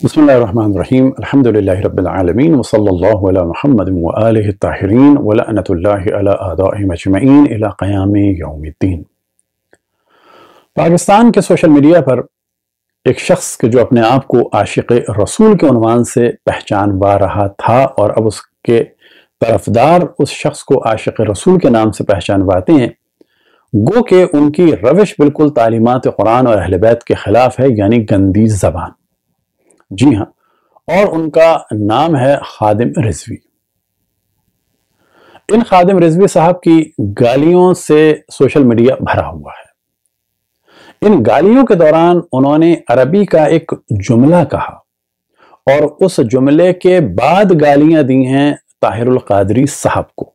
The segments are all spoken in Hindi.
बसमीम अलहमदिल्ला रबालमीन वसल्ला महमद वाहिरीन वलनतल्लामजमैन क़याम यौमुद्दीन पाकिस्तान के सोशल मीडिया पर एक शख्स के जो अपने आप को आशिक रसूल के उनवान से पहचान पा रहा था और अब उसके तरफदार उस शख्स को आशिक रसूल के नाम से पहचान पाते हैं, गो के उनकी रविश बिल्कुल तालीमत कुरान और अहल बैत के ख़िलाफ़ है, यानी गंदी ज़बान। जी हाँ और उनका नाम है खादिम रिजवी। इन खादिम रिजवी साहब की गालियों से सोशल मीडिया भरा हुआ है। इन गालियों के दौरान उन्होंने अरबी का एक जुमला कहा और उस जुमले के बाद गालियाँ दी हैं ताहिरुल कादरी साहब को।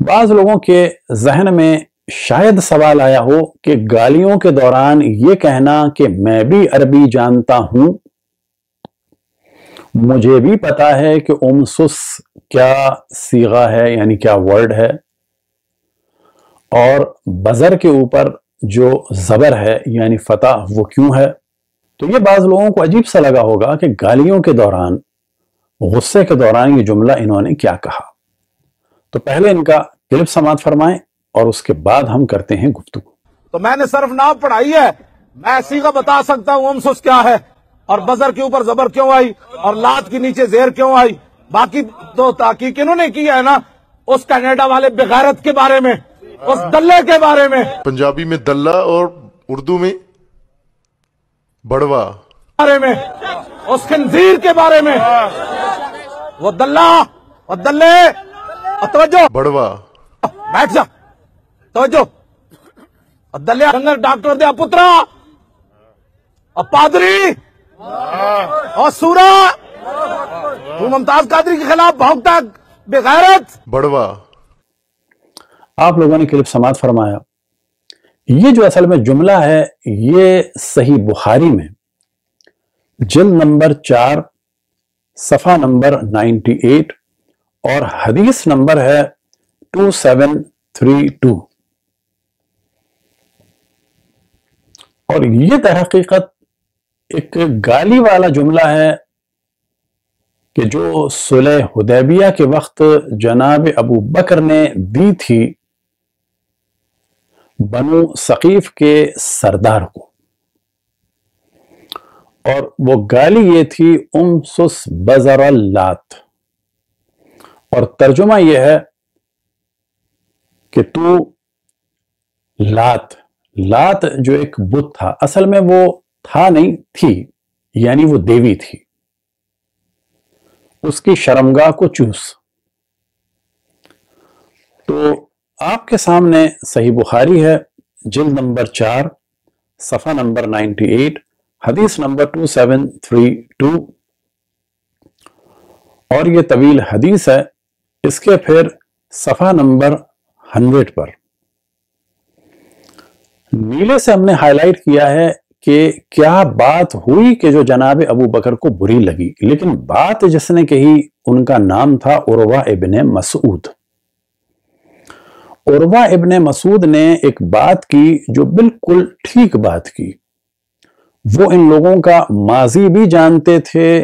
बाज लोगों के जहन में शायद सवाल आया हो कि गालियों के दौरान ये कहना कि मैं भी अरबी जानता हूँ। मुझे भी पता है कि उमसुस क्या सीगा है, यानी क्या वर्ड है। और बजर के ऊपर जो जबर है, यानी फतह, वो क्यों है? तो ये बाज लोगों को अजीब सा लगा होगा कि गालियों के दौरान, गुस्से के दौरान ये जुमला इन्होंने क्या कहा। तो पहले इनका क्लिप समात फरमाएँ। और उसके बाद हम करते हैं गुफ्तु तो मैंने सिर्फ़ नाम पढ़ाई है। मैं सीगा बता सकता हूँ अमसुस क्या है। और बजर के ऊपर जबर क्यों आई? और लात के नीचे जेर क्यों आई? बाकी तो ताकि इन्होंने किया है ना उस कनाडा वाले बेगैरत के बारे में उस दल्ले के बारे में। पंजाबी में दल्ला और उर्दू में बड़वा। बारे में उस खंजीर के बारे में। वो दल्ला और दल्ले और तवज्जो। बड़वा। बैठ जा। तवज्जो। दल्ले डॉक्टर दिया पुत्रा। और पादरी। और सूरा। तू मुमताज़ कादरी के खिलाफ भौंकता बेगैरत। बड़वा। आप लोगों ने क्लिप समात फरमाया। ये जो असल में जुमला है ये सही बुखारी में। जिल नंबर चार सफ़ा नंबर 98 और हदीस नंबर है 2732 और ये तहकीकत एक गाली वाला जुमला है कि जो सुलह हुदैबिया के वक्त जनाब अबू बकर ने दी थी बनु सकीफ के सरदार को। और वो गाली ये थी उम उमसुस बजरल्लात। और तर्जुमा यह है कि तू लात। लात जो एक बुत था, असल में वो था नहीं, थी, यानी वो देवी थी। उसकी शर्मगाह को चूस। तो आपके सामने सही बुखारी है, जिल नंबर चार, सफ़ा नंबर 98 हदीस नंबर 2732 और ये तवील हदीस है, इसके फिर सफ़ा नंबर 100 पर। नीले से हमने हाईलाइट किया है कि क्या बात हुई कि जो जनाब अबू बकर को बुरी लगी। लेकिन बात जिसने कही, उनका नाम था उर्वा इबन मसूद। उर्वा इबन मसूद ने एक बात की जो बिल्कुल ठीक बात की। वो इन लोगों का माजी भी जानते थे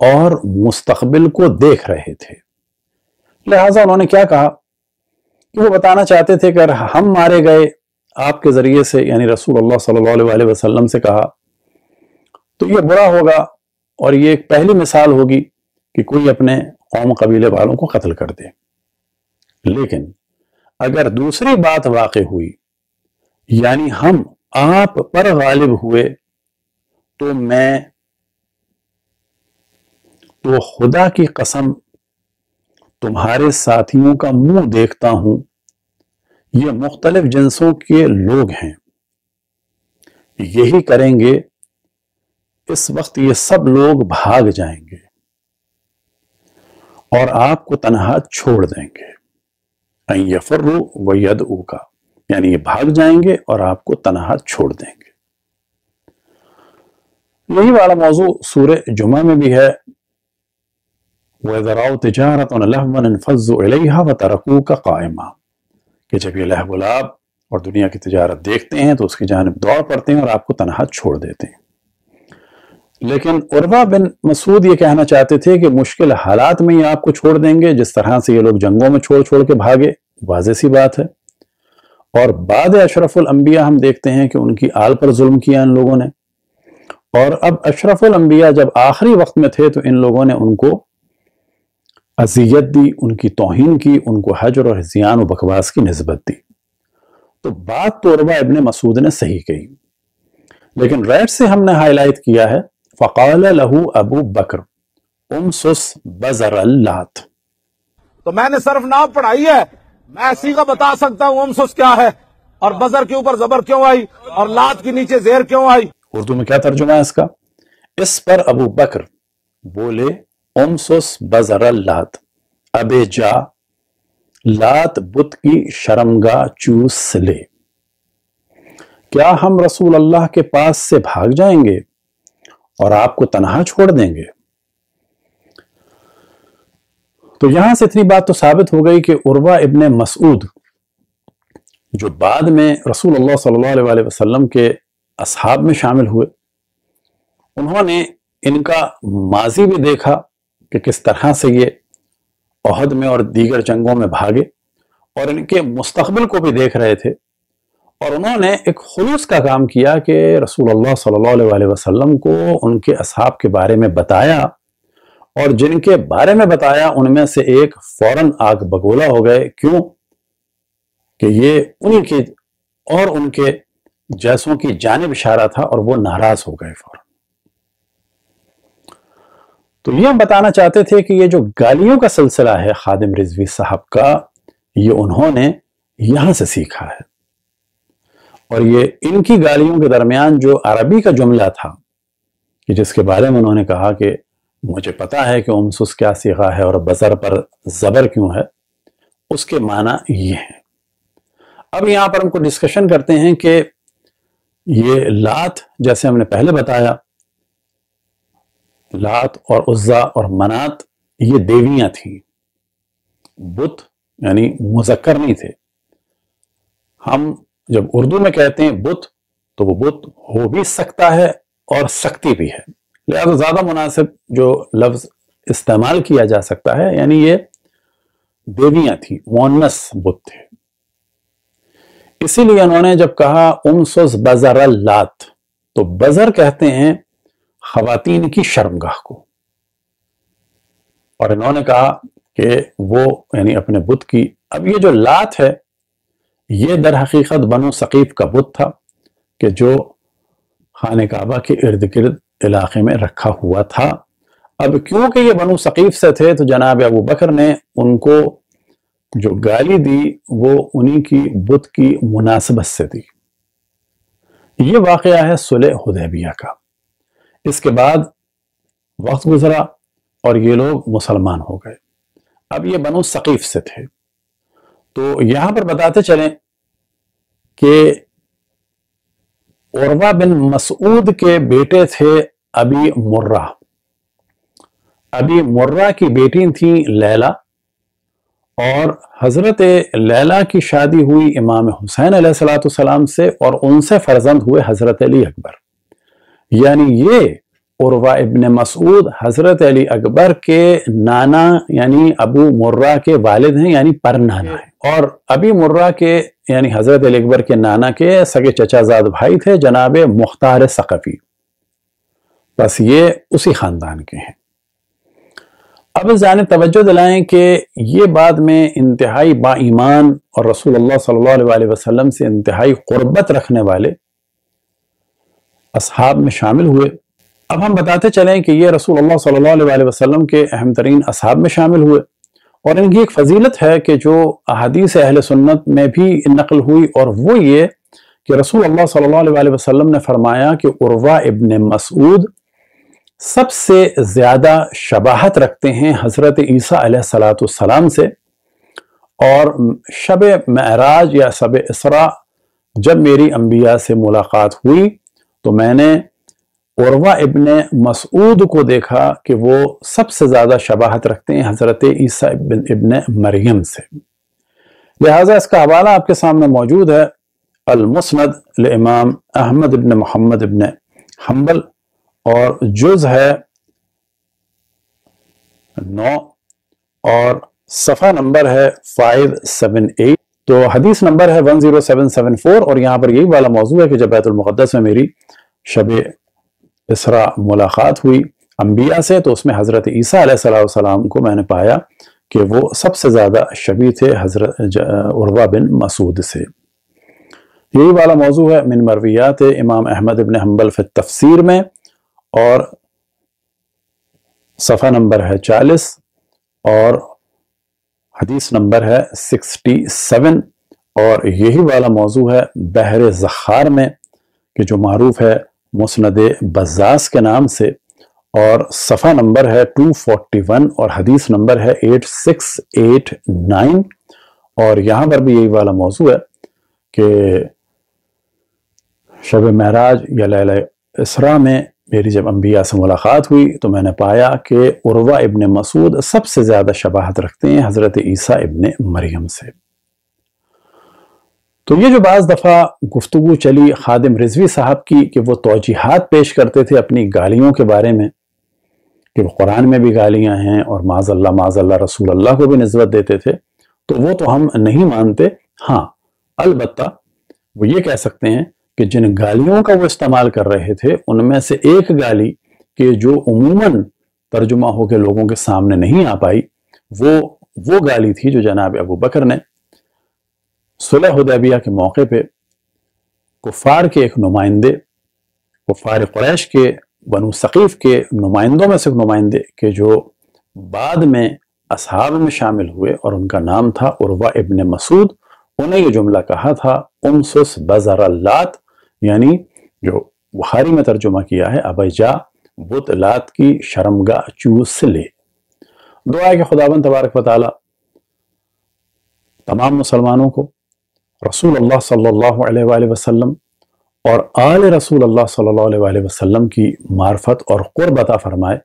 और मुस्तकबिल को देख रहे थे। लिहाजा उन्होंने क्या कहा? कि वो बताना चाहते थे कि हम मारे गए आपके ज़रिए से, यानी रसूल अल्लाह सल्लल्लाहु अलैहि वसल्लम से कहा तो ये बुरा होगा और ये एक पहली मिसाल होगी कि कोई अपने कौम कबीले वालों को कत्ल कर दे। लेकिन अगर दूसरी बात वाक़ हुई, यानी हम आप पर गालिब हुए तो मैं तो खुदा की कसम, तुम्हारे साथियों का मुँह देखता हूँ ये मुख्तलिफ़ जिनसों के लोग हैं। यही करेंगे, इस वक्त ये सब लोग भाग जाएँगे और आपको तनहा छोड़ देंगे। यफर्रू यद का यानी ये भाग जाएँगे और आपको तनहा छोड़ देंगे। यही वाला मौजू सूर जुमा में भी है। वजराव तजारत का कायमा। कि जब ये लह गुलाब और दुनिया की तजारत देखते हैं तो उसकी जानब दौड़ पड़ते हैं और आपको तनहा छोड़ देते हैं। लेकिन उर्वा बिन मसूद ये कहना चाहते थे कि मुश्किल हालात में ही आपको छोड़ देंगे, जिस तरह से ये लोग जंगों में छोड़ छोड़ के भागे वाजे सी बात है। और बाद अशरफुल अंबिया हम देखते हैं कि उनकी आल पर जुल्म किया इन लोगों ने। और अब अशरफुल अंबिया जब आखिरी वक्त में थे तो इन लोगों ने उनको अजियत दी उनकी तोहिन की उनको हजर और जियान व बकवास की नस्बत दी। तो बात तो उर्वा इबन मसूद ने सही कही। लेकिन रेड से हमने हाईलाइट किया है फ़काल लहू अबू बकर बजरल्लात। तो मैंने सिर्फ़ नाम पढ़ाई है मैं का बता सकता हूँ उमसुस क्या है और बजर के ऊपर जबर क्यों आई और लात के नीचे जेर क्यों आई? उर्दू में क्या तर्जुमा है इसका? इस पर अबू बकर बोले उमसुस बजरल्लात अबे जा, लात बुत की शर्मगा चूस ले। क्या हम रसूल अल्लाह के पास से भाग जाएँगे और आपको तनहा छोड़ देंगे? तो यहाँ से इतनी बात तो साबित हो गई कि उर्वा इब्ने मसूद, जो बाद में रसूल अल्लाह सल्लल्लाहु अलैहि वसल्लम के असहाब में शामिल हुए, उन्होंने इनका माजी भी देखा कि किस तरह से ये अहद में और दीगर जंगों में भागे और इनके मुस्तबिल को भी देख रहे थे और उन्होंने एक खलूस का काम किया कि रसूल अल्लाह सल्लल्लाहु अलैहि वसल्लम को उनके असहाब के बारे में बताया और जिनके बारे में बताया, उनमें से एक फ़ौरन आग बगोला हो गए। क्यों? कि ये उन्हीं की और उनके जैसों की जानब इशारा था और वो नाराज़ हो गए फ़ौरन। तो ये हम बताना चाहते थे कि ये जो गालियों का सिलसिला है खादिम रिजवी साहब का, ये उन्होंने यहाँ से सीखा है। और ये इनकी गालियों के दरमियान जो अरबी का जुमला था कि जिसके बारे में उन्होंने कहा कि मुझे पता है कि उमसुस क्या सीखा है और बजर पर जबर क्यों है, उसके माना ये है। अब यहाँ पर हमको डिस्कशन करते हैं कि ये लात, जैसे हमने पहले बताया लात और उज्जा और मनात, ये देवियाँ थी। बुत यानी मुजक्कर नहीं थे। हम जब उर्दू में कहते हैं बुत तो वो बुत हो भी सकता है और सकती भी है। लिहाजा ज़्यादा मुनासिब जो लफ्ज इस्तेमाल किया जा सकता है, यानी ये देवियाँ थी, मोनस बुत थे। इसीलिए उन्होंने जब कहा उमसुस बजर लात तो बजर कहते हैं खातन की शर्मगाह को। और इन्होंने कहा कि वो, यानी अपने बुत की, अब ये जो लात है, ये दर हकीकत बनो सकीफ का बुत था कि जो खान काबा के इर्द गिर्द इलाके में रखा हुआ था। अब क्योंकि ये बनो सकीफ से थे तो जनाब अबू बकर ने उनको जो गाली दी, वो उन्हीं की बुत की मुनासिबत से दी। ये वाक़ है सुलह हुदैबिया का। इसके बाद वक्त गुजरा और ये लोग मुसलमान हो गए। अब ये बनो सकीफ से थे। तो यहाँ पर बताते चले कि उर्वा बिन मसूद के बेटे थे अबी मुर्रा। अभी मुर्रा की बेटी थी लैला और हज़रत लैला की शादी हुई इमाम हुसैन सलाम से और उनसे फर्जंद हुए हज़रत अली अकबर। यानी ये उर्वा इबन मसूद हज़रत अली अकबर के नाना यानी अबू मुर्रा के वालिद हैं यानी पर नाना है और अबी मुर्रा के यानी हज़रत अली अकबर के नाना के सगे चचाजाद भाई थे जनाब मुख्तार सकफी बस ये उसी खानदान के हैं अब जाने तवज्जो दिलाएँ कि ये बाद में इंतहाई बाईमान और रसूल अल्लाह सल्लल्लाहु अलैहि वसल्लम से इंतहाई क़ुरबत रखने वाले असहाब में शामिल हुए। अब हम बताते चलें कि ये रसूल अल्लाह सल्लल्लाहु अलैहि वसल्लम के अहम तरीन असहाब में शामिल हुए। और इनकी एक फजीलत है कि जो अहदीस अहल सुन्नत में भी नकल हुई और वो ये कि रसूल अल्लाह सल्लल्लाहु अलैहि वसल्लम ने फरमाया कि उर्वा इब्न मसूद सबसे ज़्यादा शबाहत रखते हैं हज़रत ईसा सलाम से। और शब महराज या शब इसरा जब मेरी अम्बिया से मुलाकात हुई तो मैंने उर्वा इबन मसूद को देखा कि वो सबसे ज़्यादा शबाहत रखते हैं हज़रत ईसा इबन इबन मरियम से। लिहाजा इसका हवाला आपके सामने मौजूद है। अलमुसनद इमाम Ahmad ibn Muhammad ibn Hanbal और जुज है नौ और सफ़ा नंबर है फाइव सेवन एट। तो हदीस नंबर है one zero seven seven four और यहाँ पर यही वाला मौजू है कि जब बैतुलमुक़दस में मेरी शब इसरा मुलाकात हुई अम्बिया से तो उसमें हज़रत ईसा सलाम को मैंने पाया कि वो सबसे ज़्यादा शबी थे हज़रत उर्वा बिन मसूद से। यही वाला मौजू है मिन मरवियात इमाम अहमद इबन हम्बल फिर तफसीर में और सफ़ा नंबर है चालीस और हदीस नंबर है सिक्सटी सेवन और यही वाला मौजू है बहर ज़खार में, कि जो मरूफ है मुसनद बजास के नाम से, और सफ़ा नंबर है 241 और हदीस नंबर है 8689 और यहाँ पर भी यही वाला मौजू है कि शब महराज या लैला इसरा में मेरी जब अम्बिया से मुलाकात हुई तो मैंने पाया कि उर्वा इबन मसूद सबसे ज़्यादा शबाहत रखते हैं हज़रत ईसा इबन मरियम से। तो ये जो बाज़ दफ़ा गुफ्तु चली खादिम रिजवी साहब की कि वो तोजीहत पेश करते थे अपनी गालियों के बारे में, कि कुरान में भी गालियाँ हैं और माजल्ला माजल्ला रसूल अल्लाह को भी नस्बत देते थे तो वो तो हम नहीं मानते। हाँ अलबत्ता वो ये कह सकते हैं कि जिन गालियों का वो इस्तेमाल कर रहे थे, उनमें से एक गाली के जो उमूमन तर्जुमा होकर लोगों के सामने नहीं आ पाई, वो वो गाली थी जो जनाब अबू बकर ने। सुलह हुदैबिया के मौके पे कुफार के एक नुमाइंदे, कुफार क्रैश के, बनु सकीफ के नुमाइंदों में से नुमाइंदे के जो बाद में असहाब में शामिल हुए और उनका नाम था उर्वा इबन मसूद, उन्हें ये जुमला कहा था उमसुस बजरल्लात यानी जो बुखारी में तर्जुमा किया है अबैजा बुत लात की शर्मगा चूस ले। दुआ के खुदाबन तबारक वाली तमाम मुसलमानों को रसूल अल्लाह सल्लल्लाहु अलैहि वसल्लम और आल रसूल अल्लाह सल्लल्लाहु अलैहि वसल्लम की मार्फत और क़ुर्ब अता फरमाए।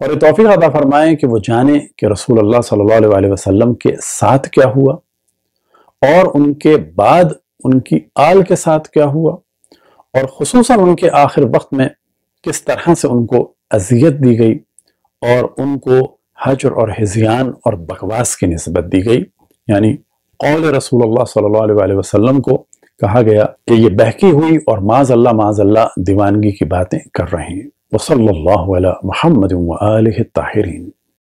और ये तोफ़ी अता फरमाए कि वो जाने कि रसूल अल्लाह सल्लल्लाहु अलैहि वसल्लम के साथ क्या हुआ और उनके बाद उनकी आल के साथ क्या हुआ। और खसूस उनके आखिर वक्त में किस तरह से उनको अजियत दी गई और उनको हजर और हिजियान और बकवास की नस्बत दी गई। यानी कौल रसूल अलैहि वसल्लम को कहा गया कि ये बहकी हुई और माज अल्लाह माज अल्लाह दीवानगी की बातें कर रहे हैं। वसल्ला महमद ताहिरीन।